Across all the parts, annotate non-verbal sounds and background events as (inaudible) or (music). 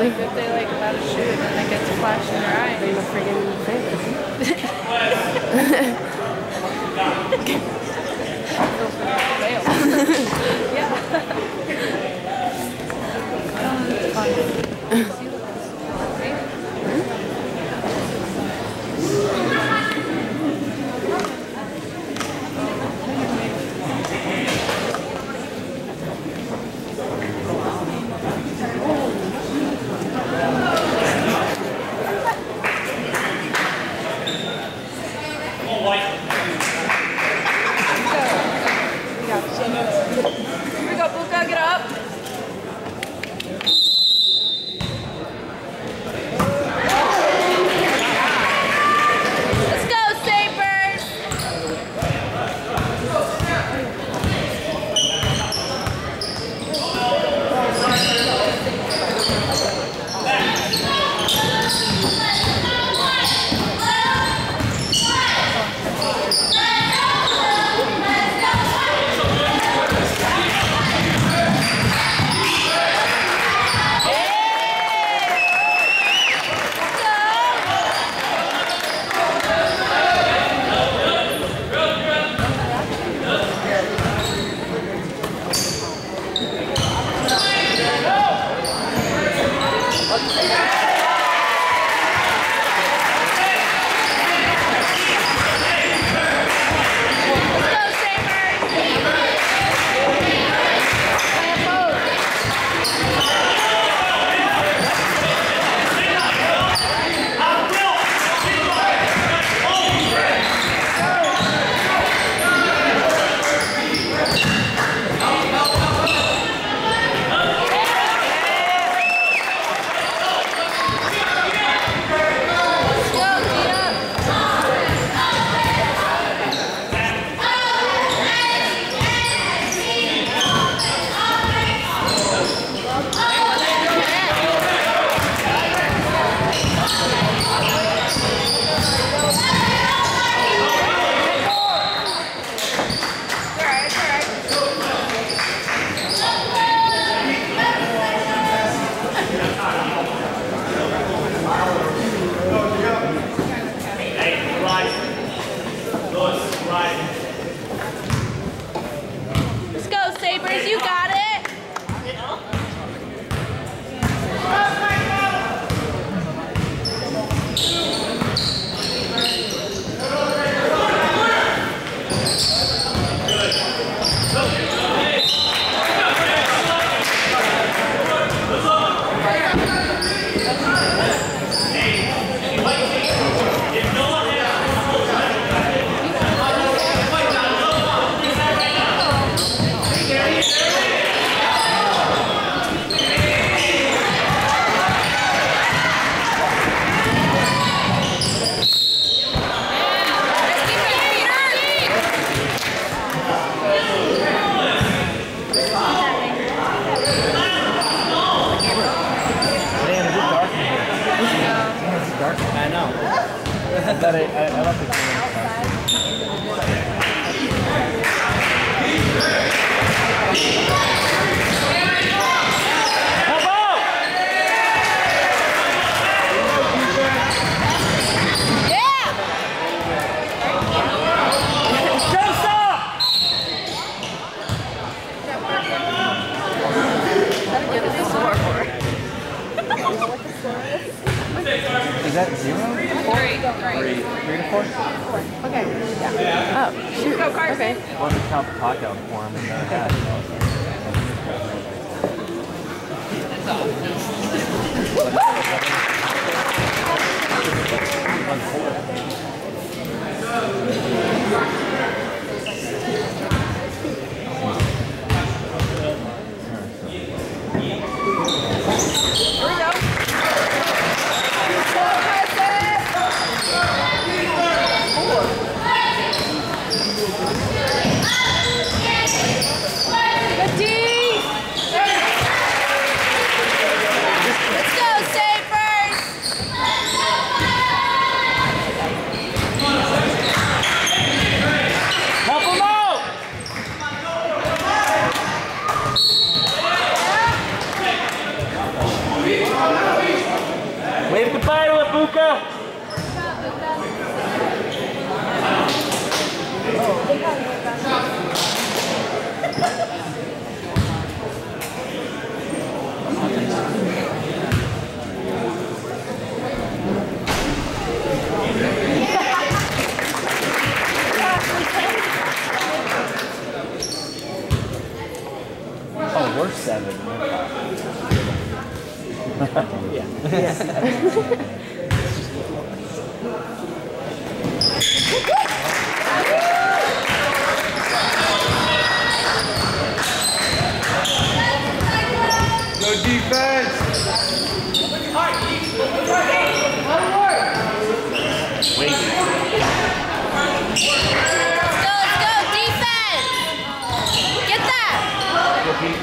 like if they like about to shoot and it gets a flash in their eye. I'm a friggin' (laughs) Fail. yeah. oh, (laughs) (laughs) fun.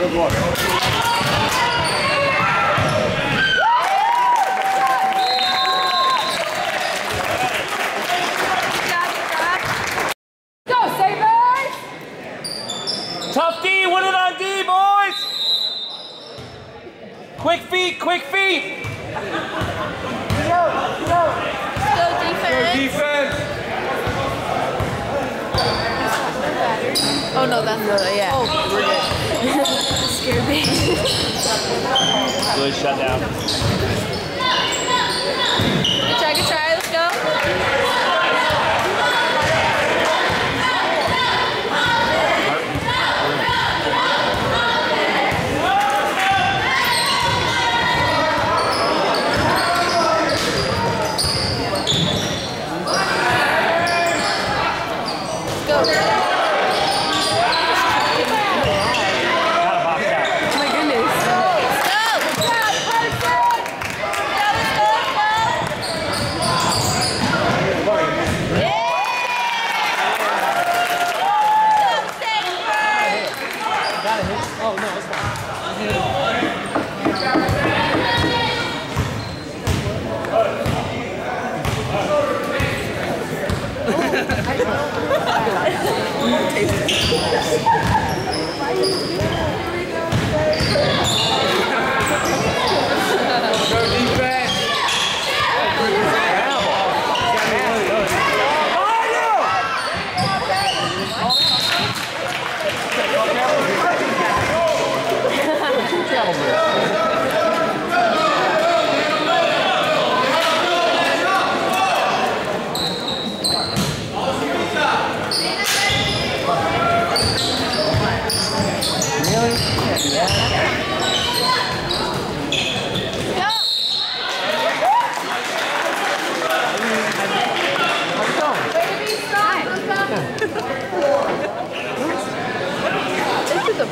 That! Good, Pete, good work. Go, Sabres! Tough D, win it on D, boys! Quick feet, quick feet! Go, No defense! defense. Oh no, that's the yeah. Oh, we're good. Scared me. Good shut down. Good try, good try, let's go. Go. Gotta box out. My goodness. Go! No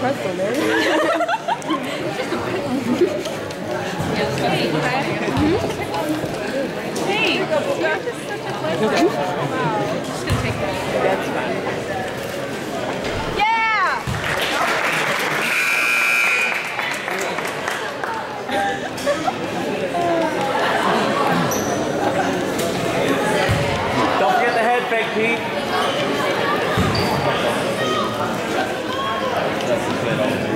pretzel, man. Hey, you're just such a pleasure. Don't forget the head fake, Pete. Go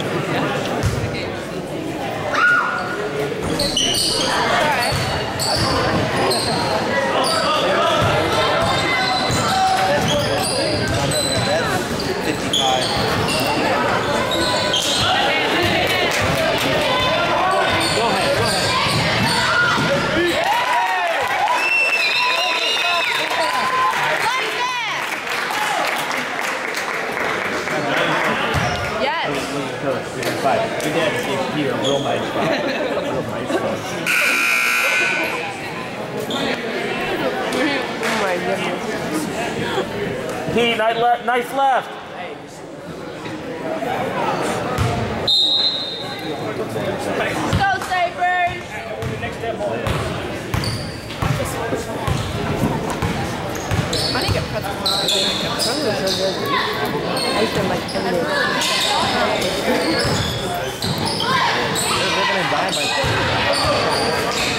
did give Peter a real nice spot. (laughs) Real nice spot. Oh my goodness. Pete, nice left. Nice left. Go, Sabres! I didn't get pretzel. Pretzel is so good. I used to like every day. (laughs) Living by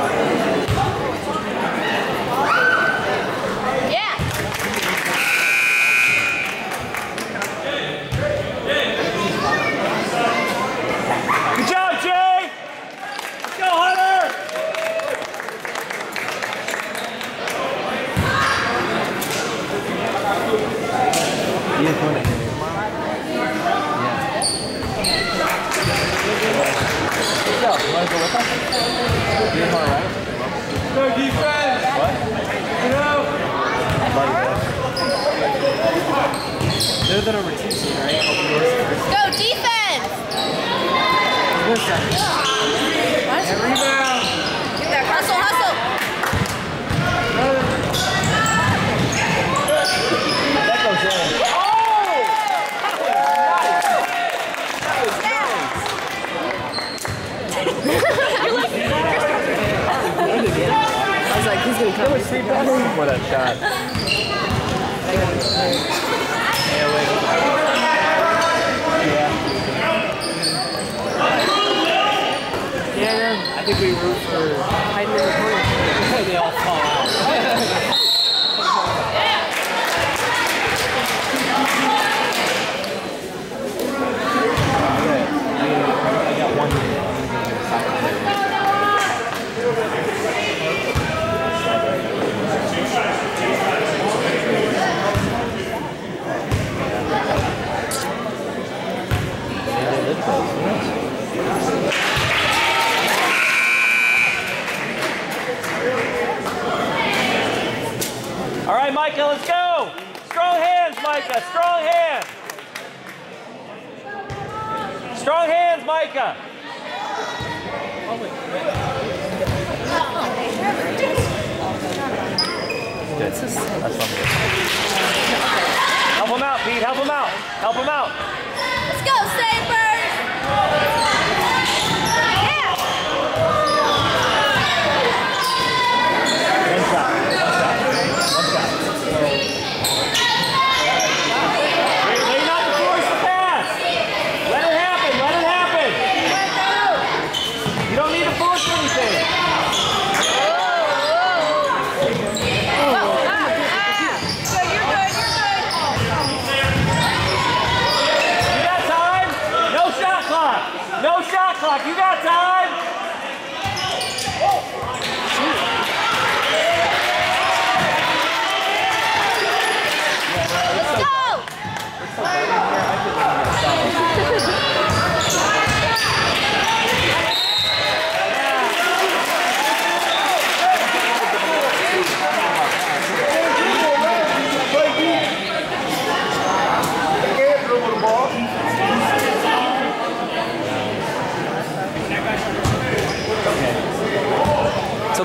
Amen. Strong hands, Micah. Good. That's good. Help him out, Pete. Help him out. Help him out. Let's go, Sam.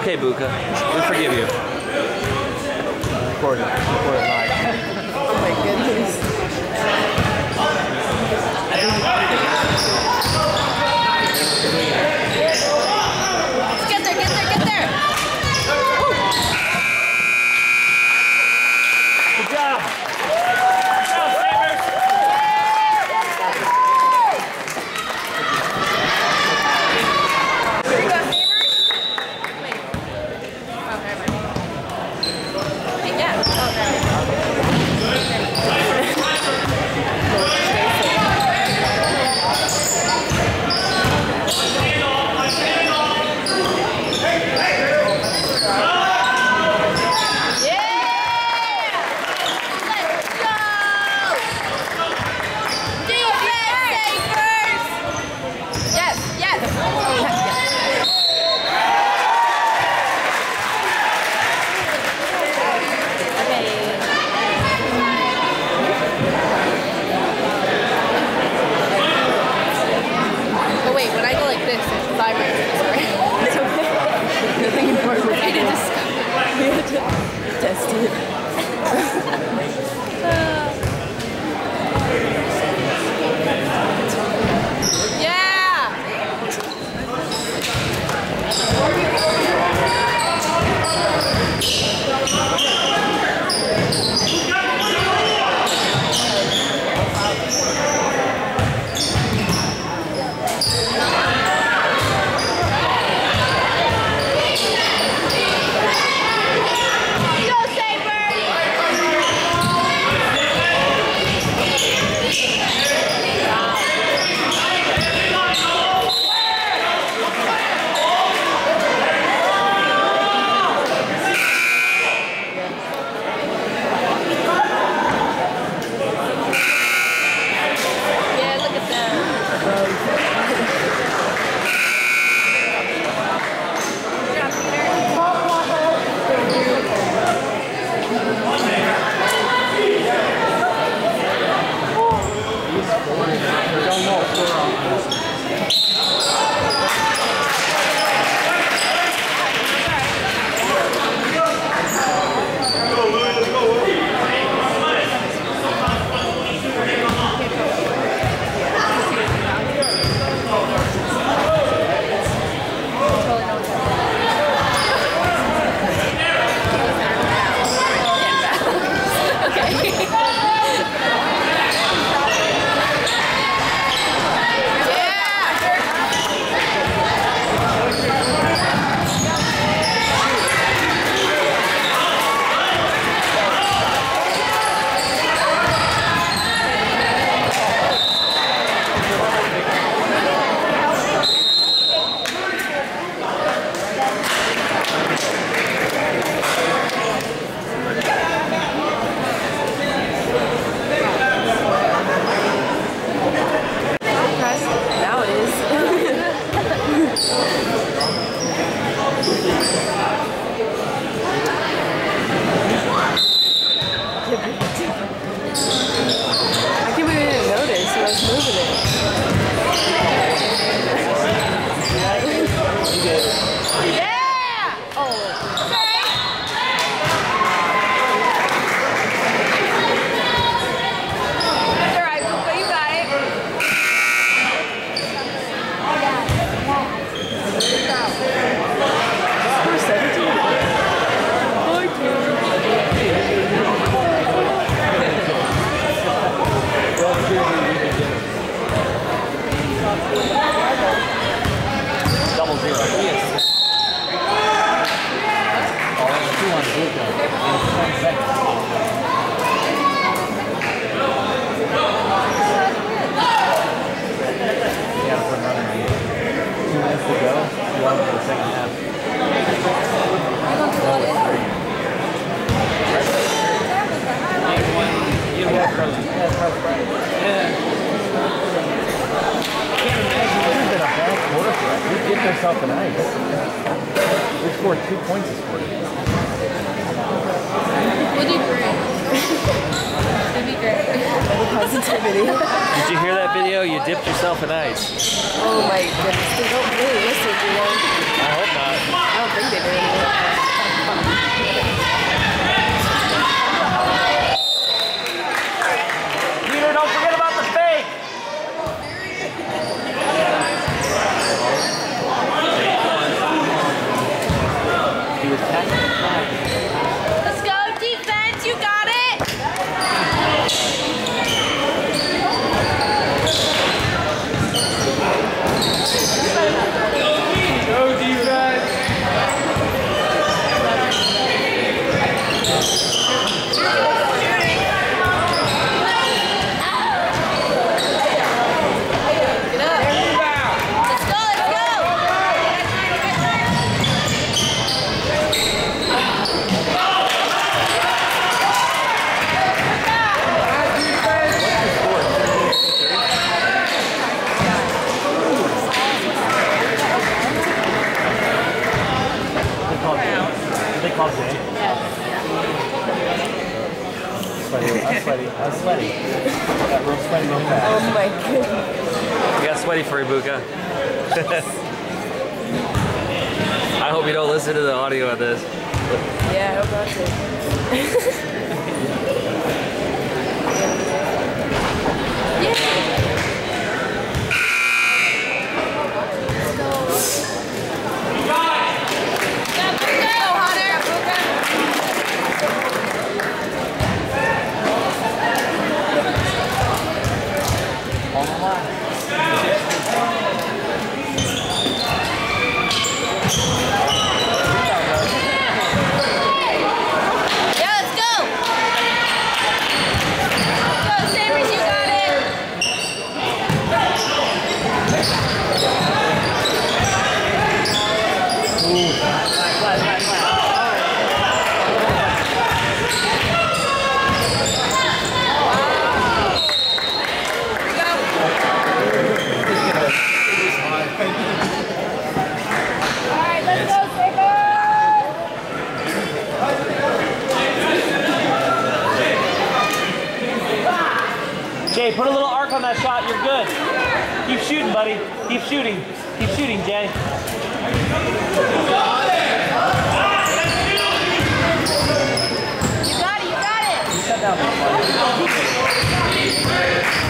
okay, Buka. We forgive you. Record it. Record it live. (laughs) oh my goodness. To go. The second half. Can't imagine this has been a bad quarter for us. We ourselves in ice. We scored two points this quarter. We'll do great. It'll be great. Positivity. Did you hear that video? You dipped yourself in ice. Oh my goodness. They don't really listen, to you know? I hope not. I don't think they do anymore. Peter, don't forget about the fake. He was catching the flag. sweaty. I'm sweaty. I'm sweaty. Got real sweaty. Oh my goodness. You got sweaty for Ebuka. I hope you don't listen to the audio of this. Yeah, I hope not shooting, buddy. Keep shooting. Keep shooting, Jay. You got it, you got it.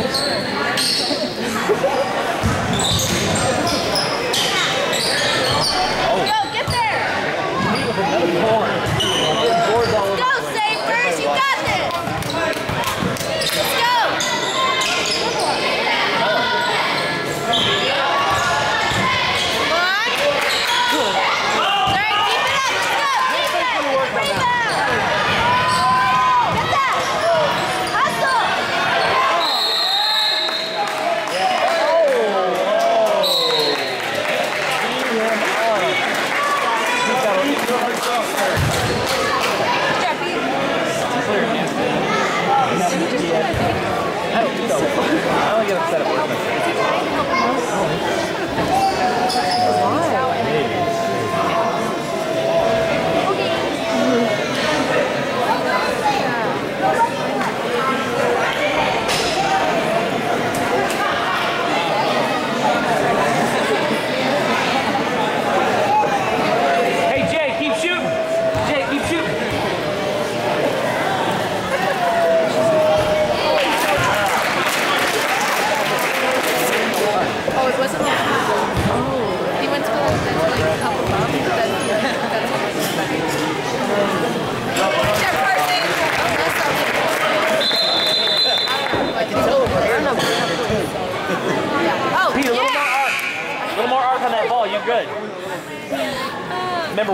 oh. Go, get there! Another corn.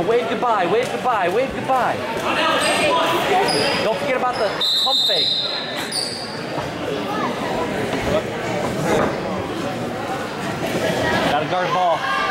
Wave goodbye, wave goodbye, wave goodbye. Don't forget about the pump fake. Got a guard ball.